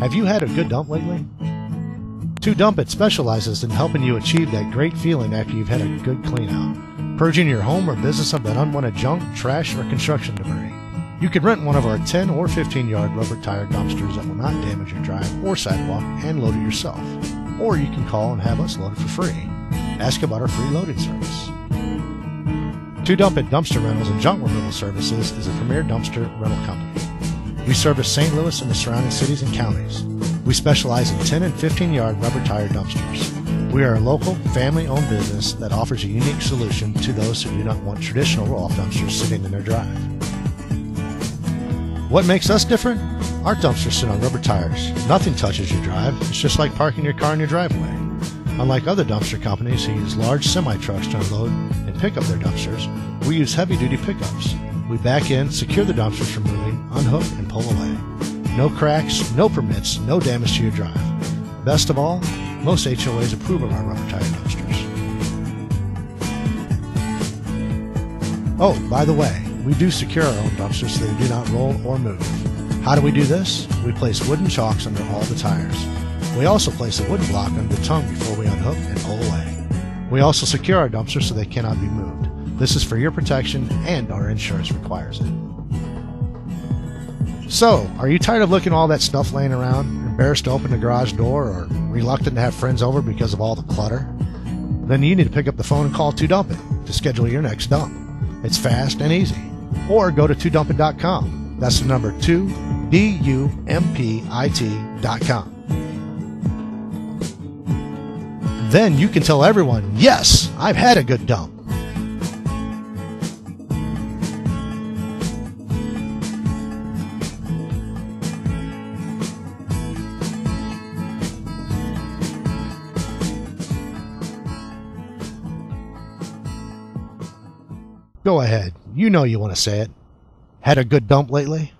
Have you had a good dump lately? 2 Dump It specializes in helping you achieve that great feeling after you've had a good clean out, purging your home or business of that unwanted junk, trash, or construction debris. You can rent one of our 10 or 15 yard rubber tire dumpsters that will not damage your drive or sidewalk and load it yourself. Or you can call and have us load it for free. Ask about our free loading service. Two Dump It Dumpster Rentals and Junk Removal Services is a premier dumpster rental company. We service St. Louis and the surrounding cities and counties. We specialize in 10 and 15 yard rubber tire dumpsters. We are a local, family owned business that offers a unique solution to those who do not want traditional roll off dumpsters sitting in their drive. What makes us different? Our dumpsters sit on rubber tires. Nothing touches your drive. It's just like parking your car in your driveway. Unlike other dumpster companies who use large semi trucks to unload and pick up their dumpsters, we use heavy duty pickups. We back in, secure the dumpsters from moving, unhook, and pull away. No cracks, no permits, no damage to your drive. Best of all, most HOAs approve of our rubber tire dumpsters. Oh, by the way, we do secure our own dumpsters so they do not roll or move. How do we do this? We place wooden chocks under all the tires. We also place a wooden block under the tongue before we unhook and pull away. We also secure our dumpsters so they cannot be moved. This is for your protection and our insurance requires it. So, are you tired of looking all that stuff laying around, embarrassed to open the garage door, or reluctant to have friends over because of all the clutter? Then you need to pick up the phone and call 2Dump It to schedule your next dump. It's fast and easy. Or go to 2dumpit.com. That's the number 2 D U M P I T.com. Then you can tell everyone, yes, I've had a good dump. Go ahead. You know you want to say it. Had a good dump lately?